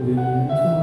You.